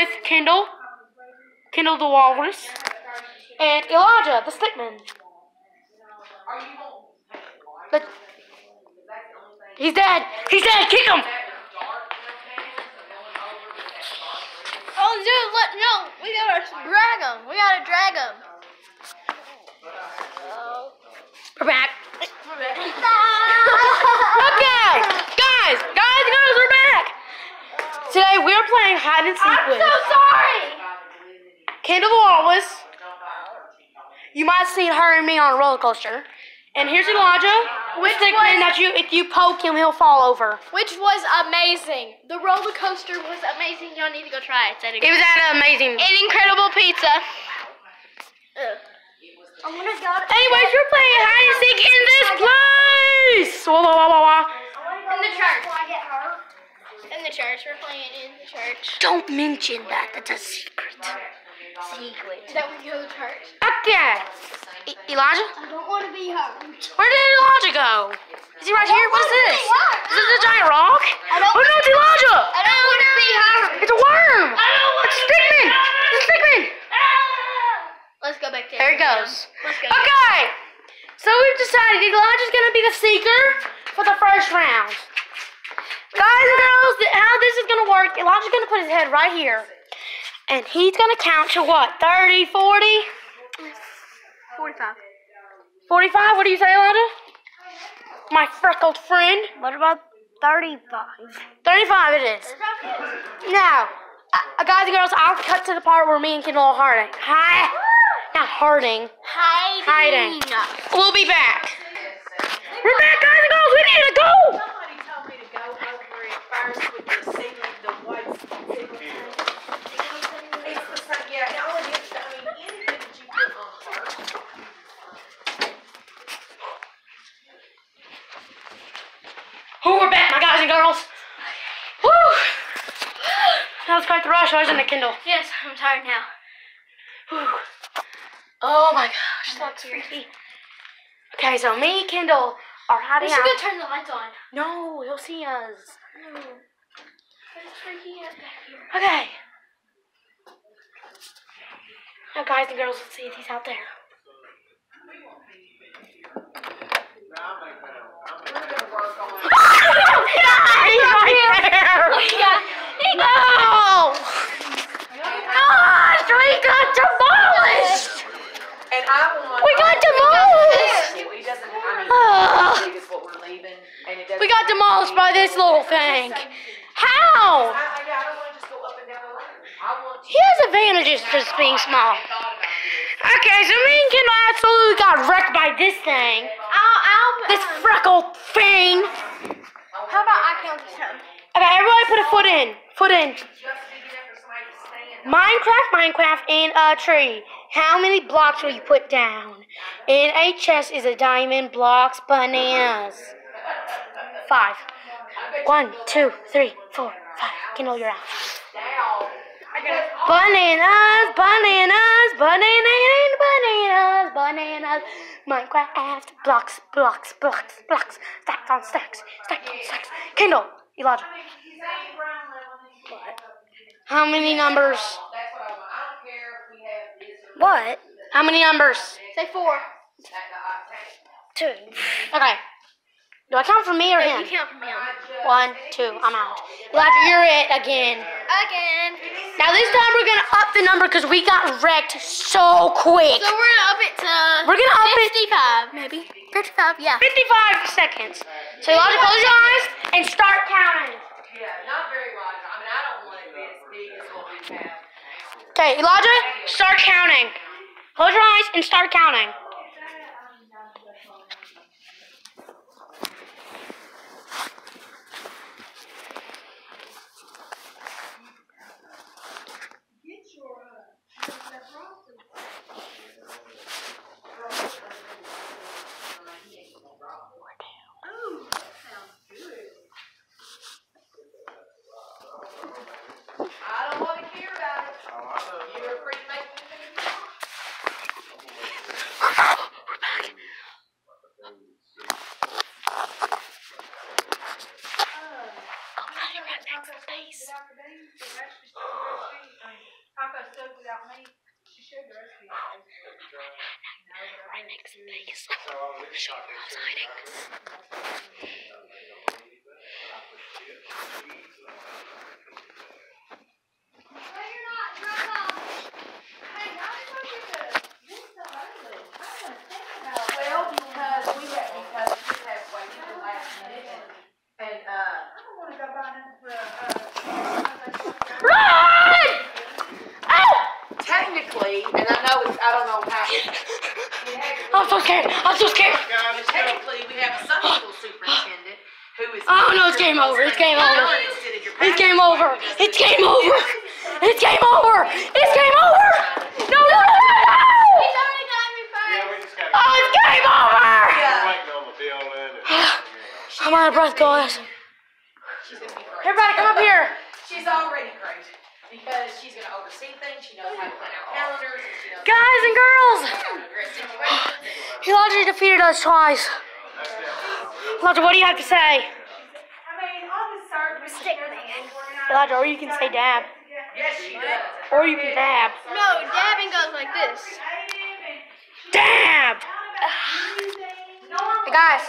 with Kendall, Kendall the Walrus, and Elijah the Stickman. But he's dead. He's dead. Kick him. Oh, dude, let no. We gotta drag him. We gotta drag him. We're back. Okay, guys, guys, guys, we're back. Today we're playing hide and seek I'm with so sorry. Kendall the Walrus. You might have seen her and me on a roller coaster. And here's Elijah. Which Which Stickman was- that you, if you poke him, he'll fall over. Which was amazing. The roller coaster was amazing. Y'all need to go try it. It's It was that amazing. an incredible pizza. I'm gonna go. Anyways, we're playing hide and seek in this place. Wah, wah, wah, wah, wah. In the church. In the church. We're playing in the church. Don't mention that. That's a secret. Secret. Is that you go to church? Okay. E- Elijah? I don't want to be hurt. Where did Elijah go? Is he right here? What is this? Is this a giant rock? I don't- Oh no, it's Elijah! I don't want to be hurt. It's a worm! I don't want It's Stickman! It's Stickman! Let's go back there. There he goes. Let's go. Okay! So we've decided Elijah's gonna be the seeker for the first round. Guys and girls, how this is gonna work, Elijah's gonna put his head right here. And he's gonna count to what? 30, 40? 45. 45? What do you say, Elijah? My freckled friend. What about 35? 35 it is. Now, uh, guys and girls, I'll cut to the part where me and Kendall are hiding. Hi. Not hiding. Hiding. Hiding. We'll be back. We're back, guys and girls. We need to go. Somebody told me to go over it first with the ceiling, the white ceiling. It's the same, yeah, all it is, I mean, anything that you put on her. Oh, we're back, my guys and girls. Woo. Was quite the rush, I wasn't it, Kendall? Yes, I'm tired now. Whew. Oh my gosh, that's freaky. Okay, so me, Kendall, are hiding We hiding should out. go turn the lights on. No, he'll see us. No. It's freaky out back here. Okay. Now, guys and girls, let's see if he's out there. He's right there. No! Gosh, we got demolished! And I want. We got demolished! He doesn't, I mean, Ah. how big is what we're leaving, and it doesn't. We got demolished by this little thing. How? I, I, I don't wanna just go up and down the ladder. I want to. He has advantages to just being small. Okay, so me and Kendall absolutely got wrecked by this thing. I'll, I'll, This um, freckled thing. How about I count this time? Okay, everybody put a foot in. Foot in. Minecraft, Minecraft, and a tree. How many blocks will you put down? In a chest is a diamond, blocks, bananas. Five. One, two, three, four, five. Kendall, you're out. Bananas, bananas, bananas, bananas, bananas. Minecraft, blocks, blocks, blocks, blocks. Stacks on stacks, stacks on stacks. Kendall, Elijah. How many numbers? What I want. I don't care if we have this or What? How many numbers? Say four. Two. Okay. Do I count for me or You him? count from him. One, two, I'm out. Elijah, you're it again. Again. Now this time we're gonna up the number because we got wrecked so quick. So we're gonna up it to We're gonna up it 55, maybe. 55, yeah. 55 seconds. So Elijah, close your eyes and start counting. Yeah, not very large. I mean, I don't want it to be as big as what we have. Okay, Elijah, start counting. Close your eyes and start counting. I don't want to hear about it. You were free to make me. Cook without me. She shared the recipe. Right next to Vegas. So I was hiding. Well, because we had, because we had waited till the last minute and, and, uh. I don't wanna go buy nothing for, uh. Run! Oh! Technically, and I know it's, I don't know how. I'm so scared. I'm so scared. But technically, we have a Sunday school superintendent who is. Oh, no, it's game over. It's game over. Instead of your It's game over. It's game over. It's game over. It's game over. No, no, no, no, no. He's already got me Yeah, first. we just. Oh, it's game over. Yeah. Waiting on the building and. I'm out of breath, guys. She's gonna be great. Everybody, come up here. She's already great because she's gonna oversee things. She knows how to plan out calendars. And she knows Guys and girls, how to. Elijah defeated us twice. Elijah, what do you have to say? I mean, all the service. Stick Elijah, or you can say dab. Yes, she does. Or you can dab. No, dabbing goes like this. Dab! Hey guys,